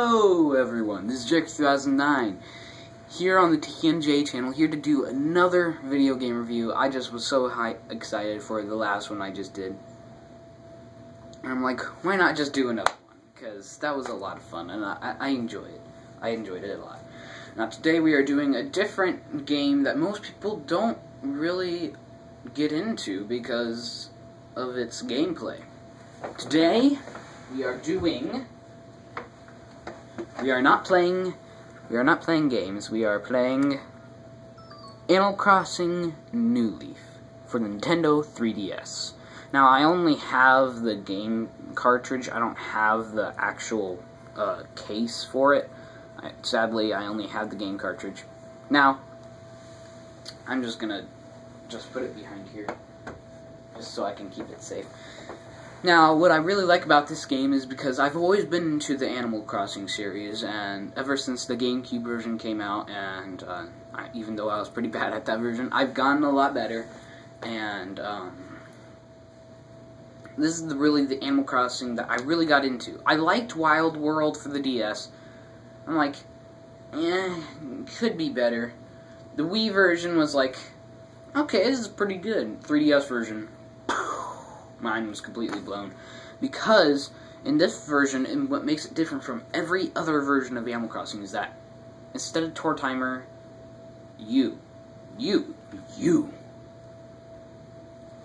Hello everyone, this is Jake2009 here on the T&J channel, here to do another video game review. I just was so high excited for the last one I just did. And I'm like, why not just do another one? Because that was a lot of fun and I, I enjoy it. I enjoyed it a lot. Now today we are doing a different game that most people don't really get into because of its gameplay. Today we are doing we are not playing we are not playing games. We are playing Animal Crossing New Leaf for the Nintendo 3DS. Now I only have the game cartridge. I don't have the actual uh, case for it. I, sadly, I only have the game cartridge. Now I'm just gonna just put it behind here just so I can keep it safe. Now, what I really like about this game is because I've always been into the Animal Crossing series, and ever since the GameCube version came out, and uh, I, even though I was pretty bad at that version, I've gotten a lot better, and um, this is the, really the Animal Crossing that I really got into. I liked Wild World for the DS. I'm like, eh, could be better. The Wii version was like, okay, this is pretty good. 3DS version, mine was completely blown. Because in this version, and what makes it different from every other version of Animal Crossing is that instead of tour timer, you, you, you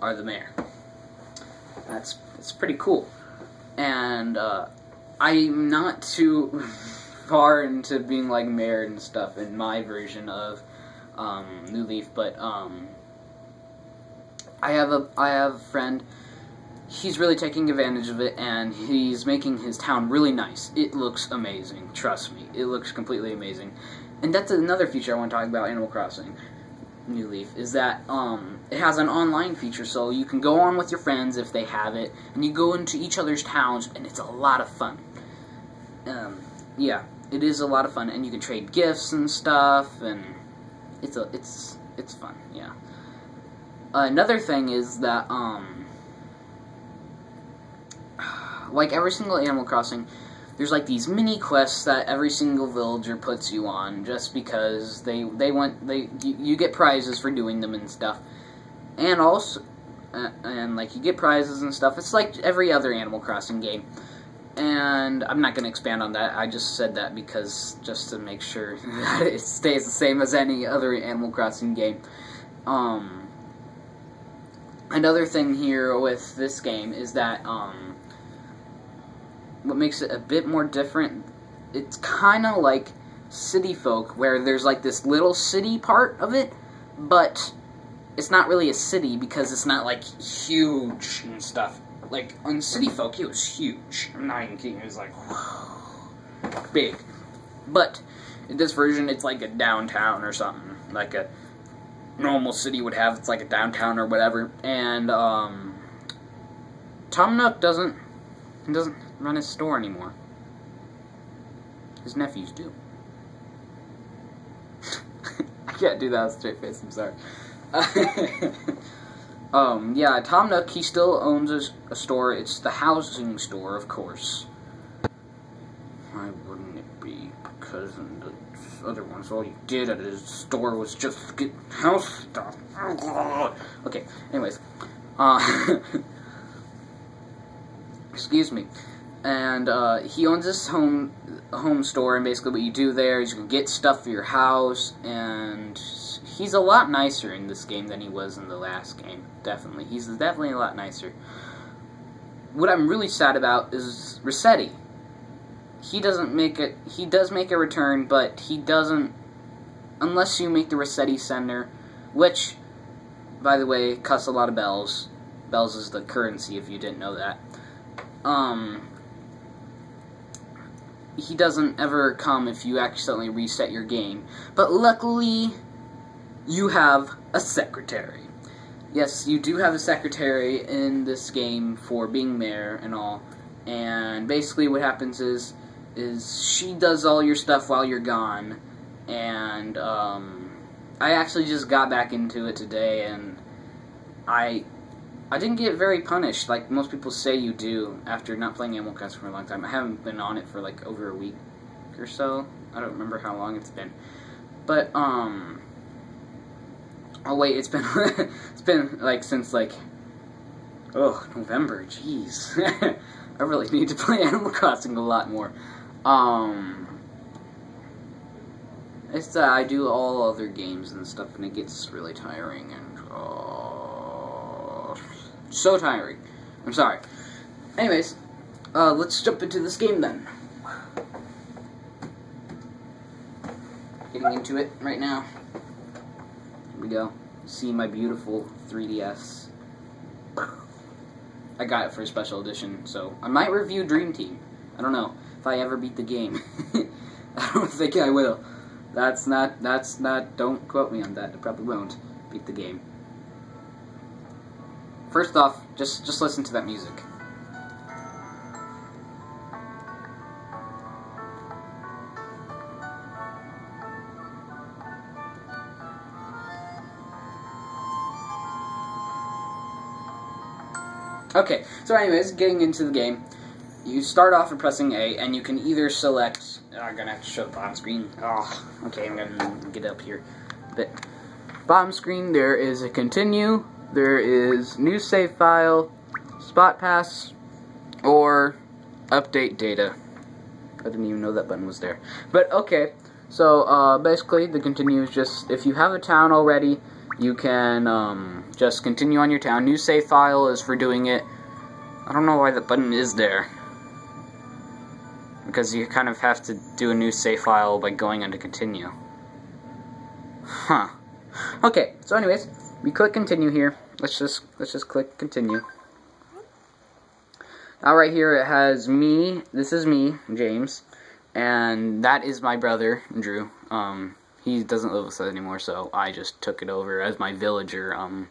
are the mayor. That's it's pretty cool, and uh, I'm not too far into being like mayor and stuff in my version of um, New Leaf, but um, I have a I have a friend he's really taking advantage of it and he's making his town really nice. It looks amazing, trust me. It looks completely amazing. And that's another feature I want to talk about Animal Crossing New Leaf is that um, it has an online feature so you can go on with your friends if they have it and you go into each other's towns and it's a lot of fun. Um, yeah, it is a lot of fun and you can trade gifts and stuff and it's a it's it's fun, yeah. Another thing is that um like every single Animal Crossing, there's like these mini quests that every single villager puts you on just because they they want they you, you get prizes for doing them and stuff, and also and like you get prizes and stuff. It's like every other Animal Crossing game. And I'm not going to expand on that. I just said that because just to make sure that it stays the same as any other Animal Crossing game. Um, another thing here with this game is that um, what makes it a bit more different, it's kind of like City Folk, where there's like this little city part of it, but it's not really a city because it's not like huge and stuff. Like on City Folk, it was huge. I'm not even kidding. It was like big, but in this version, it's like a downtown or something, like a normal city would have. It's like a downtown or whatever. And um, Tom Nook doesn't doesn't run his store anymore. His nephews do. I can't do that with straight face, I'm sorry. um, yeah, Tom Nook, he still owns a, a, store. It's the housing store, of course. Why wouldn't it be? Because in the other ones, all you did at his store was just get house stuff. Okay, anyways. Uh, excuse me and uh, he owns this home home store, and basically what you do there is you can get stuff for your house, and he's a lot nicer in this game than he was in the last game. Definitely, he's definitely a lot nicer. What I'm really sad about is Resetti. He doesn't make it. He does make a return, but he doesn't unless you make the Resetti Center, which, by the way, costs a lot of bells. Bells is the currency, if you didn't know that. Um, he doesn't ever come if you accidentally reset your game. But luckily, you have a secretary. Yes, you do have a secretary in this game for being mayor and all. And basically what happens is, is she does all your stuff while you're gone. And, um, I actually just got back into it today and I I didn't get very punished like most people say you do after not playing Animal Crossing for a long time. I haven't been on it for like over a week. or so. I don't remember how long it's been. But, um... Oh, wait, it's been... it's been, like, since, like... Oh, November, jeez. I really need to play Animal Crossing a lot more. Um... It's that I do all other games and stuff, and it gets really tiring, and... Oh, so tiring. I'm sorry. Anyways, uh, let's jump into this game then. Getting into it right now. Here we go. See my beautiful 3DS. I got it for a special edition, so I might review Dream Team. I don't know if I ever beat the game. I don't think I will. That's not, that's not, don't quote me on that. I probably won't beat the game. First off, just, just listen to that music. Okay, so anyways, getting into the game, you start off by pressing A, and you can either select, oh, I'm gonna have to show the bottom screen, oh, okay, I'm gonna get up here a bit. Bottom screen, there is a continue, there is new save file, spot pass, or update data. I didn't even know that button was there. But okay, so uh, basically the continue is just, if you have a town already, you can um, just continue on your town. New save file is for doing it. I don't know why the button is there. Because you kind of have to do a new save file by going into continue. Huh. Okay, so anyways, we click continue here. Let's just let's just click continue. Now right here it has me, this is me, James, and that is my brother, Drew. Um, he doesn't live with us anymore, so I just took it over as my villager, um,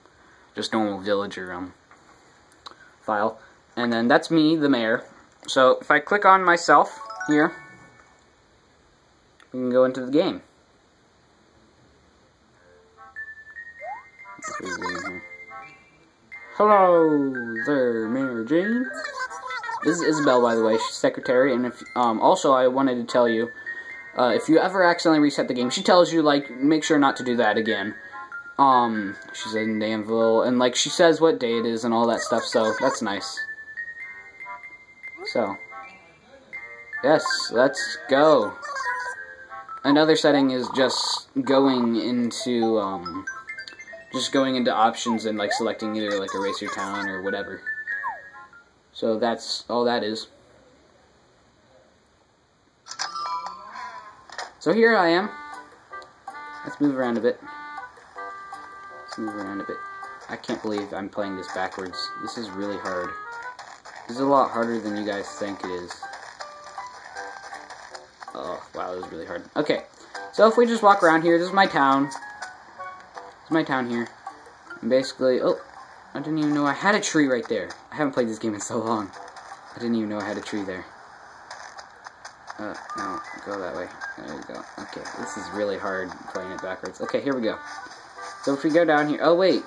just normal villager, um, file. And then that's me, the mayor. So if I click on myself here, we can go into the game. Hello there, Mayor Jane. This is Isabelle, by the way, she's secretary, and if um, also I wanted to tell you uh, if you ever accidentally reset the game, she tells you, like, make sure not to do that again. Um, she's in Danville, and, like, she says what day it is and all that stuff, so that's nice. So, yes, let's go. Another setting is just going into, um, just going into options and, like, selecting either, like, erase your town or whatever. So that's all that is. So here I am. Let's move around a bit. Let's move around a bit. I can't believe I'm playing this backwards. This is really hard. This is a lot harder than you guys think it is. Oh, wow, this is really hard. Okay, so if we just walk around here, this is my town. My town here. And basically, oh, I didn't even know I had a tree right there. I haven't played this game in so long. I didn't even know I had a tree there. Uh, no, go that way. There we go. Okay, this is really hard playing it backwards. Okay, here we go. So if we go down here, oh wait,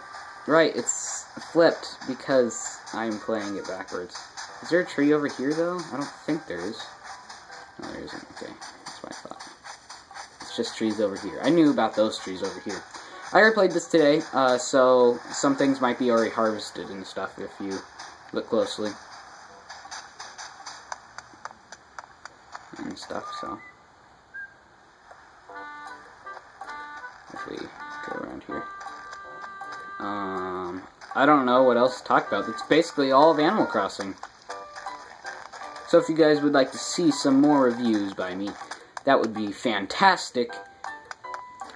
right, it's flipped because I'm playing it backwards. Is there a tree over here though? I don't think there is. No, there isn't. Okay, that's what I thought. It's just trees over here. I knew about those trees over here. I already played this today, uh, so some things might be already harvested and stuff if you look closely. And stuff, so. If we go around here. Um, I don't know what else to talk about. It's basically all of Animal Crossing. So if you guys would like to see some more reviews by me, that would be fantastic.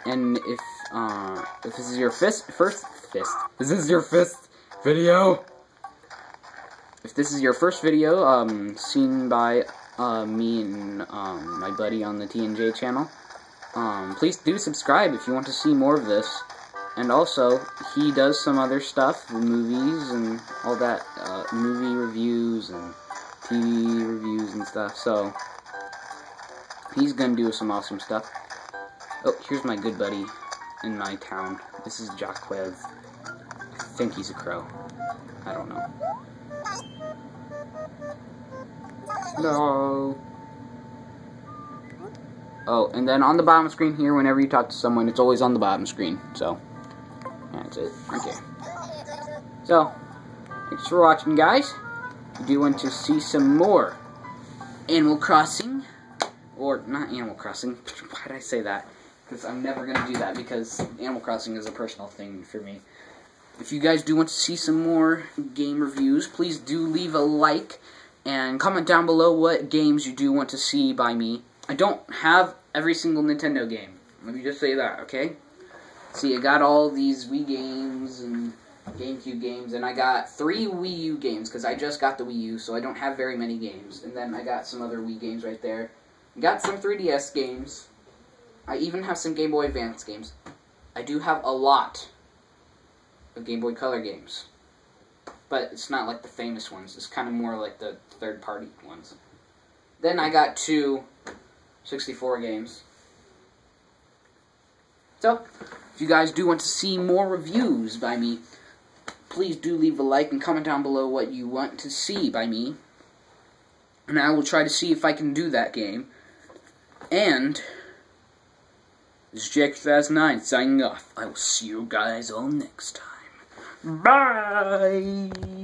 And if uh, if this is your fist, first fist, this is your fist video. If this is your first video, um, seen by uh, me and um, my buddy on the T&J channel, um, please do subscribe if you want to see more of this. And also, he does some other stuff, movies and all that, uh, movie reviews and TV reviews and stuff. So, he's gonna do some awesome stuff. Oh, here's my good buddy in my town. This is Jaquez. I think he's a crow. I don't know. No. Oh, and then on the bottom screen here, whenever you talk to someone, it's always on the bottom screen. So, that's it. Okay. So, thanks for watching, guys. If you do want to see some more Animal Crossing, or not Animal Crossing, why did I say that? Because I'm never going to do that, because Animal Crossing is a personal thing for me. If you guys do want to see some more game reviews, please do leave a like and comment down below what games you do want to see by me. I don't have every single Nintendo game. Let me just say that, okay? See, I got all these Wii games and GameCube games, and I got three Wii U games because I just got the Wii U, so I don't have very many games. And then I got some other Wii games right there. Got some 3DS games. I even have some Game Boy Advance games. I do have a lot of Game Boy Color games. But it's not like the famous ones. It's kind of more like the third-party ones. Then I got two 64 games. So, if you guys do want to see more reviews by me, please do leave a like and comment down below what you want to see by me. And I will try to see if I can do that game. And, this is Jake2009 signing off. I will see you guys all next time. Bye!